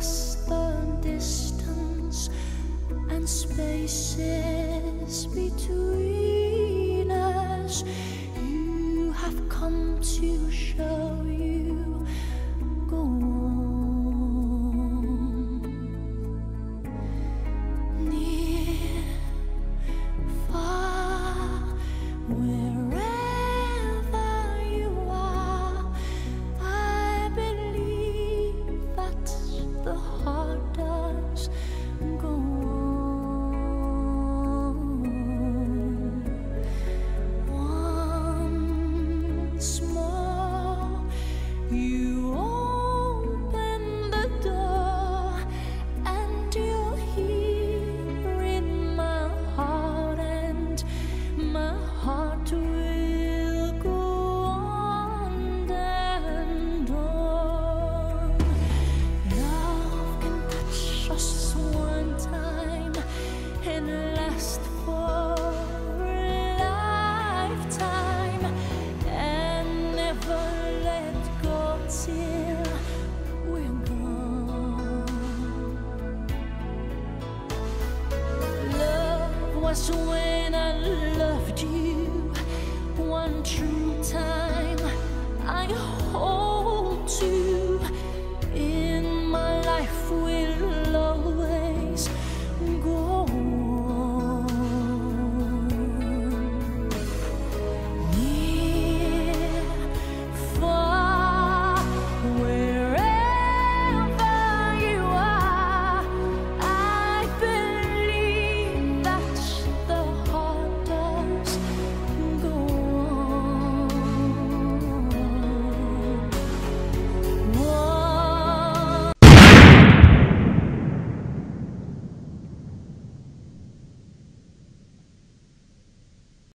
the distance and spaces between us. You have come to show you. Go on. Near, far. Was when I loved you one true time.